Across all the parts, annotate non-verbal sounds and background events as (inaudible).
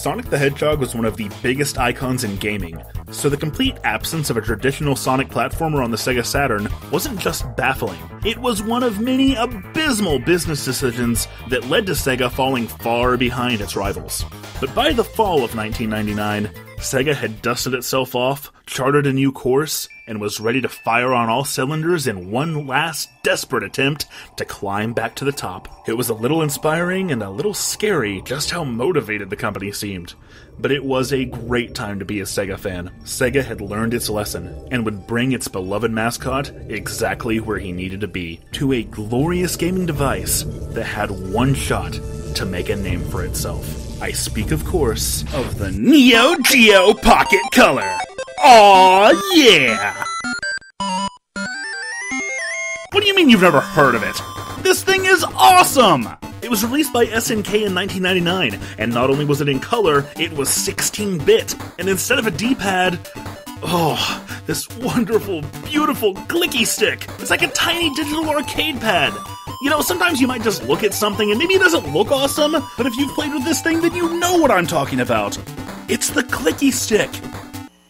Sonic the Hedgehog was one of the biggest icons in gaming, so the complete absence of a traditional Sonic platformer on the Sega Saturn wasn't just baffling, it was one of many abysmal business decisions that led to Sega falling far behind its rivals. But by the fall of 1999, Sega had dusted itself off, charted a new course, and was ready to fire on all cylinders in one last desperate attempt to climb back to the top. It was a little inspiring and a little scary just how motivated the company seemed. But it was a great time to be a Sega fan. Sega had learned its lesson and would bring its beloved mascot exactly where he needed to be to a glorious gaming device that had one shot to make a name for itself. I speak, of course, of the Neo Geo Pocket Color. Aw, yeah! What do you mean you've never heard of it? This thing is awesome! It was released by SNK in 1999, and not only was it in color, it was 16 bit. And instead of a D pad, oh, this wonderful, beautiful clicky stick. It's like a tiny digital arcade pad. You know, sometimes you might just look at something and maybe it doesn't look awesome, but if you've played with this thing, then you know what I'm talking about. It's the clicky stick.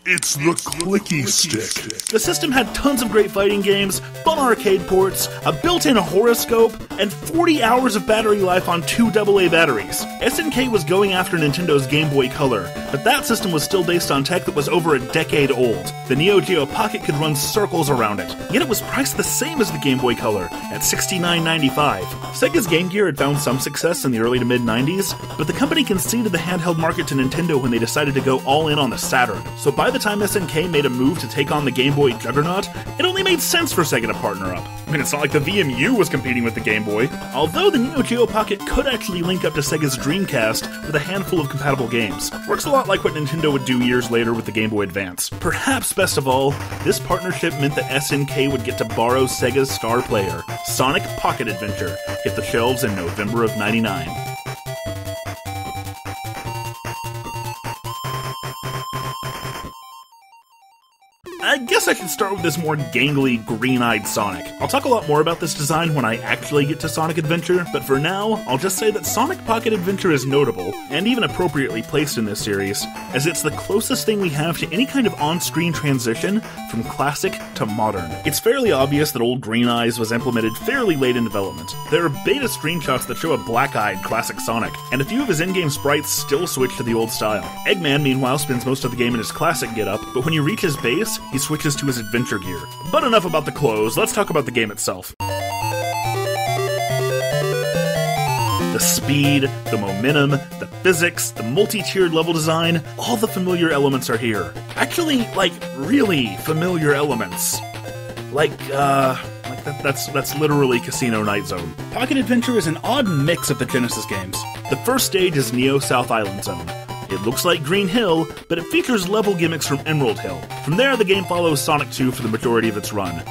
It's the clicky stick. The system had tons of great fighting games, fun arcade ports, a built in horoscope, and 40 hours of battery life on two AA batteries. SNK was going after Nintendo's Game Boy Color, but that system was still based on tech that was over a decade old. The Neo Geo Pocket could run circles around it, yet it was priced the same as the Game Boy Color, at $69.95. Sega's Game Gear had found some success in the early to mid 90s, but the company conceded the handheld market to Nintendo when they decided to go all in on the Saturn. So by the time SNK made a move to take on the Game Boy juggernaut, it only made sense for Sega to partner up. I mean, it's not like the VMU was competing with the Game Boy. Although the Neo Geo Pocket could actually link up to Sega's Dreamcast with a handful of compatible games. Works a lot like what Nintendo would do years later with the Game Boy Advance. Perhaps best of all, this partnership meant that SNK would get to borrow Sega's star player, Sonic Pocket Adventure, hit the shelves in November of 99. I guess I should start with this more gangly, green eyed Sonic. I'll talk a lot more about this design when I actually get to Sonic Adventure, but for now, I'll just say that Sonic Pocket Adventure is notable, and even appropriately placed in this series, as it's the closest thing we have to any kind of on screen transition from classic to modern. It's fairly obvious that old Green Eyes was implemented fairly late in development. There are beta screenshots that show a black eyed classic Sonic, and a few of his in game sprites still switch to the old style. Eggman, meanwhile, spends most of the game in his classic getup, but when you reach his base, he switches to his adventure gear. But enough about the clothes, let's talk about the game itself. The speed, the momentum, the physics, the multi tiered level design, all the familiar elements are here. Actually, like, really familiar elements. Like, uh, like that, that's that's literally Casino Night Zone. Pocket Adventure is an odd mix of the Genesis games. The first stage is Neo South Island Zone. It looks like Green Hill, but it features level gimmicks from Emerald Hill. From there, the game follows Sonic 2 for the majority of its run.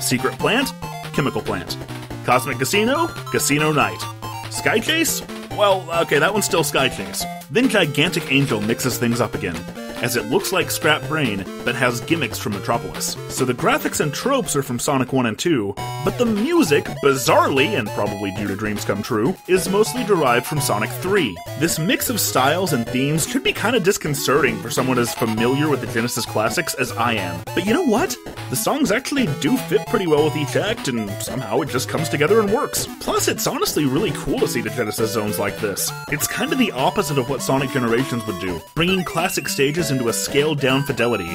Secret Plant, Chemical Plant. Cosmic Casino, Casino Night. Sky Chase? Well, okay, that one's still Sky Chase. Then Gigantic Angel mixes things up again, as it looks like Scrap Brain, but has gimmicks from Metropolis. So the graphics and tropes are from Sonic 1 and 2, but the music, bizarrely, and probably due to Dreams Come True, is mostly derived from Sonic 3. This mix of styles and themes could be kinda disconcerting for someone as familiar with the Genesis classics as I am. But you know what? The songs actually do fit pretty well with each act, and somehow it just comes together and works. Plus, it's honestly really cool to see the Genesis zones like this. It's kind of the opposite of what Sonic Generations would do, bringing classic stages into a scaled down fidelity,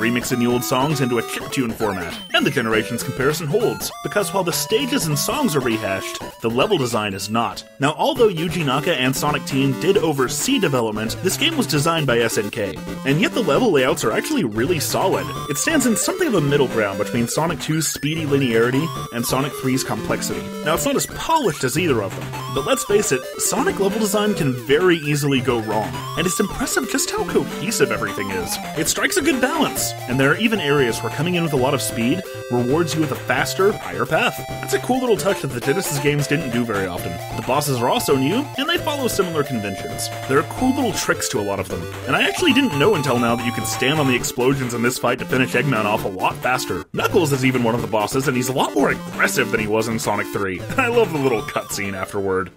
remixing the old songs into a chiptune format. And the Generations comparison holds, because while the stages and songs are rehashed, the level design is not. Now, although Yuji Naka and Sonic Team did oversee development, this game was designed by SNK, and yet the level layouts are actually really solid. It stands in something of a middle ground between Sonic 2's speedy linearity and Sonic 3's complexity. Now, it's not as polished as either of them, but let's face it, Sonic level design can very easily go wrong, and it's impressive just how cohesive everything is. It strikes a good balance, and there are even areas where coming in with a lot of speed rewards you with a faster, higher path. That's a cool little touch that the Genesis games didn't do very often. The bosses are also new, and they follow similar conventions. There are cool little tricks to a lot of them, and I actually didn't know until now that you can stand on the explosions in this fight to finish Eggman off a lot faster. Knuckles is even one of the bosses, and he's a lot more aggressive than he was in Sonic 3. (laughs) I love the little cutscene afterward.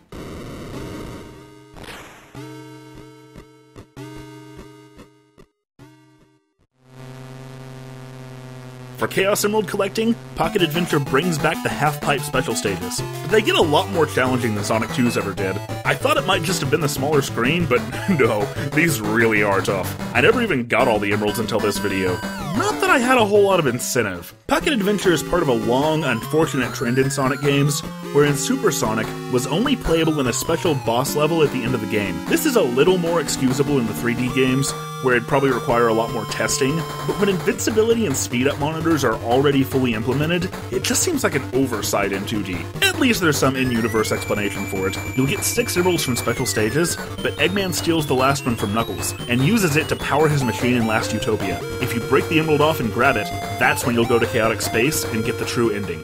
For Chaos Emerald collecting, Pocket Adventure brings back the half pipe special stages, but they get a lot more challenging than Sonic 2's ever did. I thought it might just have been the smaller screen, but (laughs) no, these really are tough. I never even got all the emeralds until this video. Not that I had a whole lot of incentive. Pocket Adventure is part of a long, unfortunate trend in Sonic games, wherein Super Sonic was only playable in a special boss level at the end of the game. This is a little more excusable in the 3D games, where it'd probably require a lot more testing, but when invincibility and speed up monitors are already fully implemented, it just seems like an oversight in 2D. At least there's some in universe explanation for it. You'll get six emeralds from special stages, but Eggman steals the last one from Knuckles and uses it to power his machine in Last Utopia. If you break the emerald off and grab it, that's when you'll go to chaotic space and get the true ending.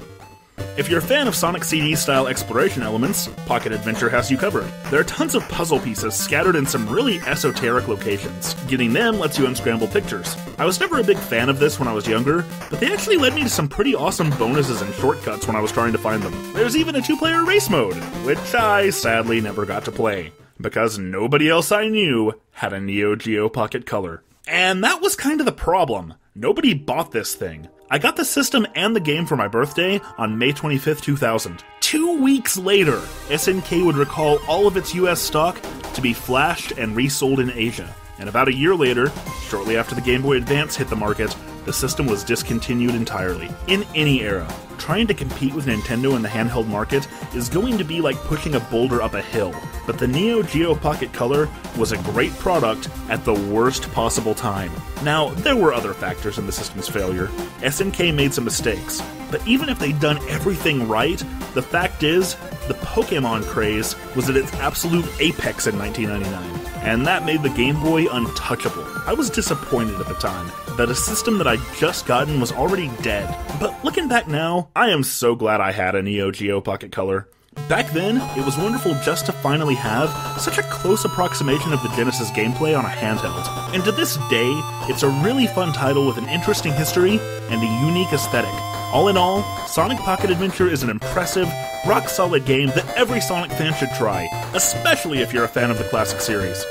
If you're a fan of Sonic CD style exploration elements, Pocket Adventure has you covered. There are tons of puzzle pieces scattered in some really esoteric locations. Getting them lets you unscramble pictures. I was never a big fan of this when I was younger, but they actually led me to some pretty awesome bonuses and shortcuts when I was trying to find them. There's even a two player race mode, which I sadly never got to play, because nobody else I knew had a Neo Geo Pocket Color. And that was kind of the problem. Nobody bought this thing. I got the system and the game for my birthday on May 25th, 2000. Two weeks later, SNK would recall all of its US stock to be flashed and resold in Asia. And about a year later, shortly after the Game Boy Advance hit the market, the system was discontinued entirely. In any era, trying to compete with Nintendo in the handheld market is going to be like pushing a boulder up a hill. But the Neo Geo Pocket Color was a great product at the worst possible time. Now, there were other factors in the system's failure. SNK made some mistakes, but even if they'd done everything right, the fact is, the Pokemon craze was at its absolute apex in 1999 and that made the Game Boy untouchable. I was disappointed at the time that a system that I'd just gotten was already dead. But looking back now, I am so glad I had a Neo Geo Pocket Color. Back then, it was wonderful just to finally have such a close approximation of the Genesis gameplay on a handheld. And to this day, it's a really fun title with an interesting history and a unique aesthetic. All in all, Sonic Pocket Adventure is an impressive, rock solid game that every Sonic fan should try, especially if you're a fan of the classic series.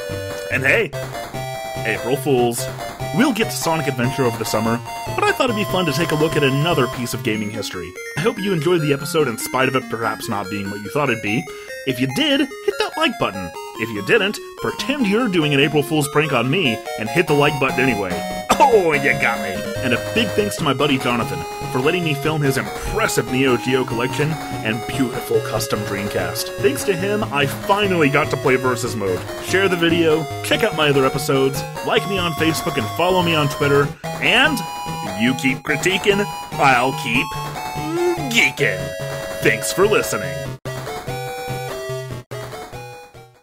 And hey, April Fools! We'll get to Sonic Adventure over the summer, but I thought it'd be fun to take a look at another piece of gaming history. I hope you enjoyed the episode in spite of it perhaps not being what you thought it'd be. If you did, hit that like button. If you didn't, pretend you're doing an April Fool's prank on me and hit the like button anyway. Oh, you got me! And a big thanks to my buddy Jonathan for letting me film his impressive Neo Geo collection and beautiful custom Dreamcast. Thanks to him, I finally got to play Versus Mode. Share the video, check out my other episodes, like me on Facebook, and follow me on Twitter. And you keep critiquing, I'll keep geeking. Thanks for listening.